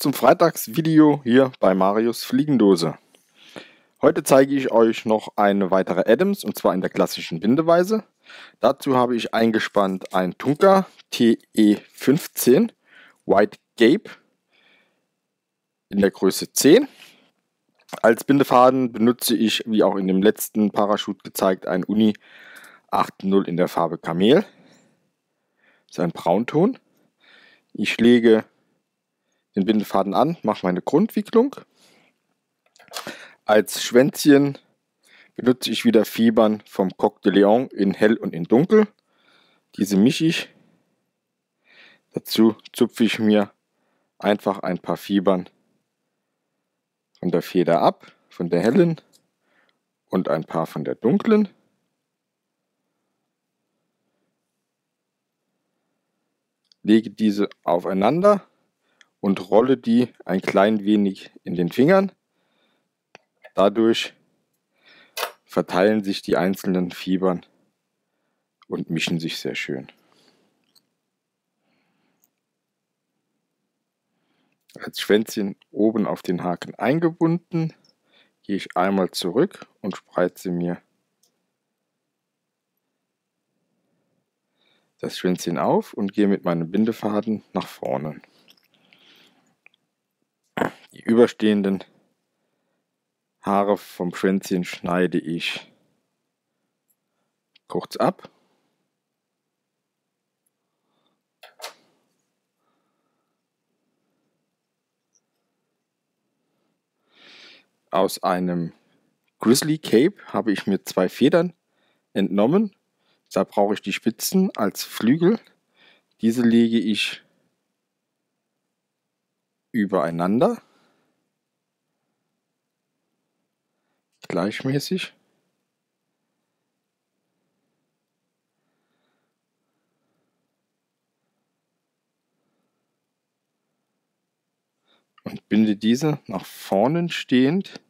Zum Freitagsvideo hier bei Marius Fliegendose. Heute zeige ich euch noch eine weitere Adams und zwar in der klassischen Bindeweise. Dazu habe ich eingespannt ein Tunka TE15 White Gape in der Größe 10. Als Bindefaden benutze ich, wie auch in dem letzten Parachute gezeigt, ein Uni 8.0 in der Farbe Kamel. Das ist ein Braunton. Ich lege den Bindefaden an, mache meine Grundwicklung. Als Schwänzchen benutze ich wieder Fibern vom Coq de Leon in hell und in dunkel. Diese mische ich. Dazu zupfe ich mir einfach ein paar Fibern von der Feder ab, von der hellen und ein paar von der dunklen. Lege diese aufeinander und rolle die ein klein wenig in den Fingern. Dadurch verteilen sich die einzelnen Fibern und mischen sich sehr schön. Als Schwänzchen oben auf den Haken eingebunden, gehe ich einmal zurück und spreize mir das Schwänzchen auf und gehe mit meinem Bindefaden nach vorne. Überstehenden Haare vom Schwänzchen schneide ich kurz ab. Aus einem Grizzly Cape habe ich mir zwei Federn entnommen. Da brauche ich die Spitzen als Flügel. Diese lege ich übereinander. Gleichmäßig. Und binde diese nach vorne stehend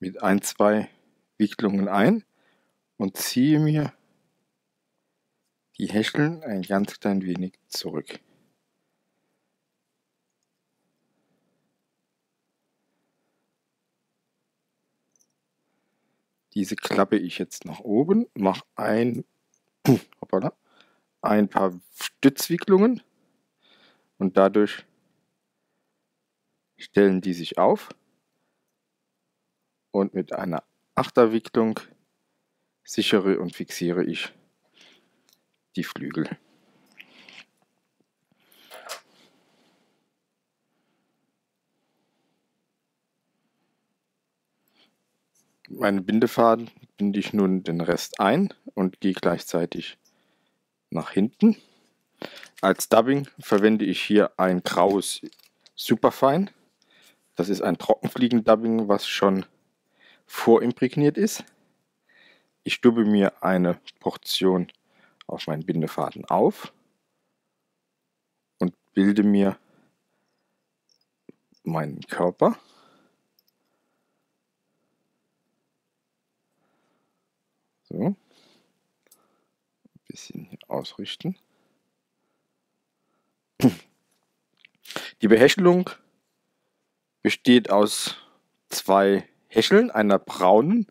mit ein, zwei Wicklungen ein und ziehe mir die Hecheln ein ganz klein wenig zurück. Diese klappe ich jetzt nach oben, mache ein, hoppala, ein paar Stützwicklungen und dadurch stellen die sich auf und mit einer Achterwicklung sichere und fixiere ich die Flügel. Meinen Bindefaden binde ich nun den Rest ein und gehe gleichzeitig nach hinten. Als Dubbing verwende ich hier ein graues Superfine. Das ist ein Trockenfliegen-Dubbing, was schon vorimprägniert ist. Ich stubbe mir eine Portion auf meinen Bindefaden auf und bilde mir meinen Körper. So. Ein bisschen ausrichten. Die Behäschelung besteht aus zwei Häscheln, einer braunen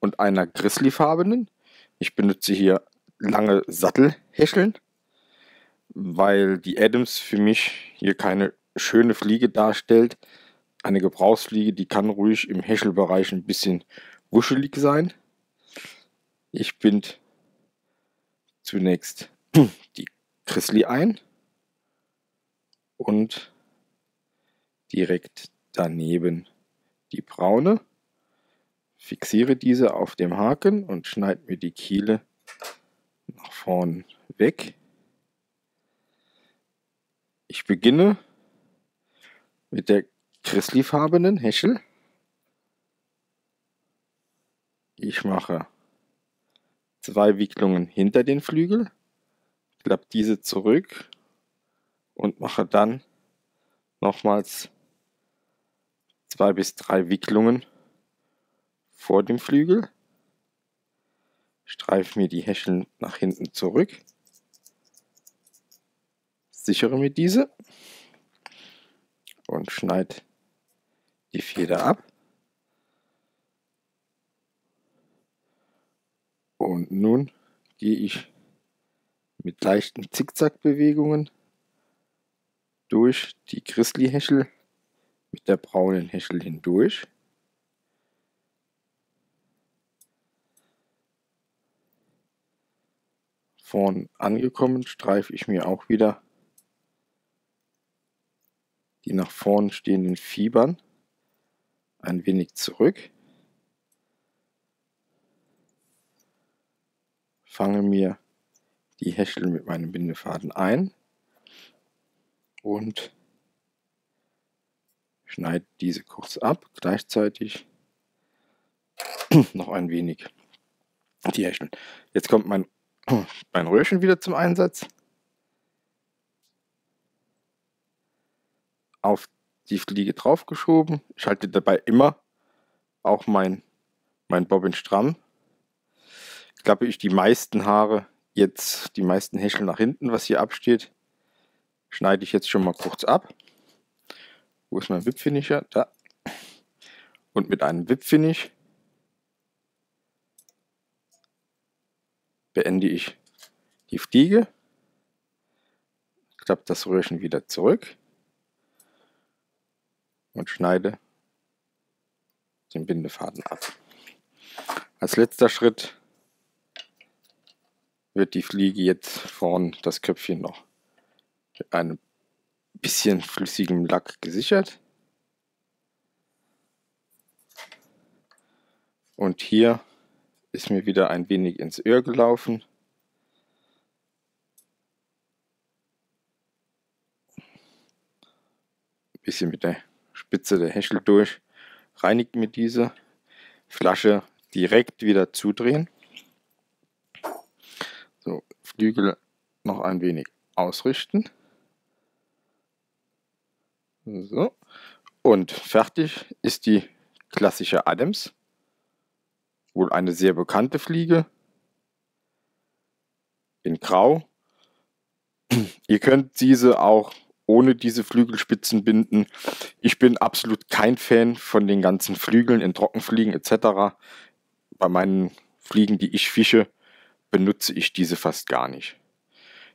und einer grizzlyfarbenen. Ich benutze hier lange Sattelhäscheln, weil die Adams für mich hier keine schöne Fliege darstellt. Eine Gebrauchsfliege, die kann ruhig im Häschelbereich ein bisschen wuschelig sein. Ich binde zunächst die Chrisley ein und direkt daneben die braune. Fixiere diese auf dem Haken und schneide mir die Kiele nach vorn weg. Ich beginne mit der Chrisley-farbenen Heschel. Ich mache zwei Wicklungen hinter den Flügel, klappe diese zurück und mache dann nochmals zwei bis drei Wicklungen vor dem Flügel, streife mir die Häscheln nach hinten zurück. Sichere mir diese und schneide die Feder ab. Und nun gehe ich mit leichten Zickzackbewegungen durch die Grizzly-Häschel mit der braunen Häschel hindurch. Vorn angekommen streife ich mir auch wieder die nach vorn stehenden Fibern ein wenig zurück. Fange mir die Häschel mit meinem Bindefaden ein und schneide diese kurz ab. Gleichzeitig noch ein wenig die Häschel. Jetzt kommt mein, mein Röhrchen wieder zum Einsatz. Auf die Fliege draufgeschoben. Ich halte dabei immer auch mein, mein Bobbin stramm. Klappe ich die meisten Haare jetzt, die meisten Häschel nach hinten, was hier absteht, schneide ich jetzt schon mal kurz ab. Wo ist mein Whip-Finisher? Da. Und mit einem Whip-Finish beende ich die Fliege, klappe das Röhrchen wieder zurück und schneide den Bindefaden ab. Als letzter Schritt wird die Fliege jetzt vorn das Köpfchen noch mit einem bisschen flüssigem Lack gesichert. Und hier ist mir wieder ein wenig ins Öhr gelaufen. Ein bisschen mit der Spitze der Häschel durch. Reinigt mir diese Flasche direkt wieder zudrehen. Flügel noch ein wenig ausrichten. So. Und fertig ist die klassische Adams. Wohl eine sehr bekannte Fliege. In Grau. Ihr könnt diese auch ohne diese Flügelspitzen binden. Ich bin absolut kein Fan von den ganzen Flügeln in Trockenfliegen etc. Bei meinen Fliegen, die ich fische, benutze ich diese fast gar nicht.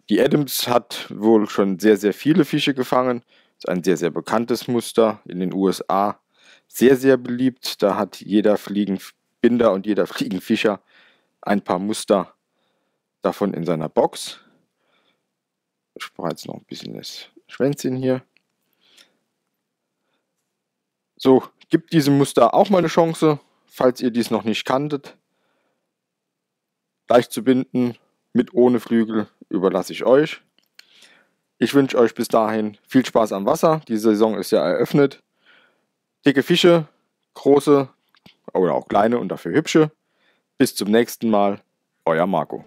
Die Adams hat wohl schon sehr, sehr viele Fische gefangen. Ist ein sehr, sehr bekanntes Muster in den USA. Sehr, sehr beliebt. Da hat jeder Fliegenbinder und jeder Fliegenfischer ein paar Muster davon in seiner Box. Ich jetzt noch ein bisschen das Schwänzchen hier. So, gibt diesem Muster auch mal eine Chance, falls ihr dies noch nicht kanntet. Leicht zu binden, mit ohne Flügel, überlasse ich euch. Ich wünsche euch bis dahin viel Spaß am Wasser. Die Saison ist ja eröffnet. Dicke Fische, große oder auch kleine und dafür hübsche. Bis zum nächsten Mal, euer Marco.